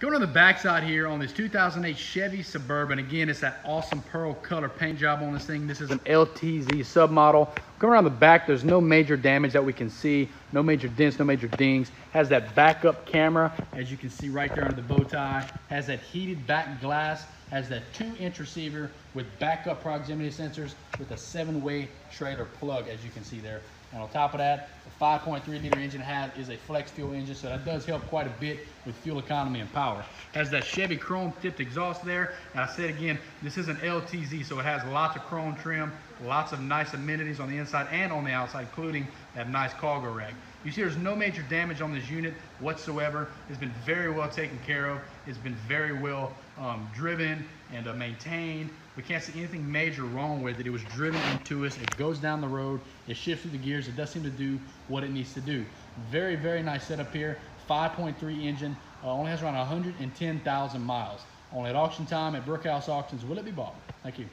Going on the backside here on this 2008 Chevy Suburban. Again, it's that awesome pearl color paint job on this thing. This is an LTZ submodel. Going around the back, there's no major damage that we can see. No major dents, no major dings. Has that backup camera, as you can see right there under the bow tie. Has that heated back glass. Has that two inch receiver with backup proximity sensors with a seven way trailer plug, as you can see there. And on top of that, the 5.3 liter engine has is a flex fuel engine, so that does help quite a bit with fuel economy and power. Has that Chevy chrome tipped exhaust there. And I said again, this is an LTZ, so it has lots of chrome trim, lots of nice amenities on the inside and on the outside, including that nice cargo rack. You see there's no major damage on this unit whatsoever. It's been very well taken care of. It's been very well um, driven and uh, maintained. We can't see anything major wrong with it. It was driven into us. It goes down the road. It shifts through the gears. It does seem to do what it needs to do. Very, very nice setup here. 5.3 engine. Uh, only has around 110,000 miles. Only at auction time at Brookhouse Auctions will it be bought. Thank you.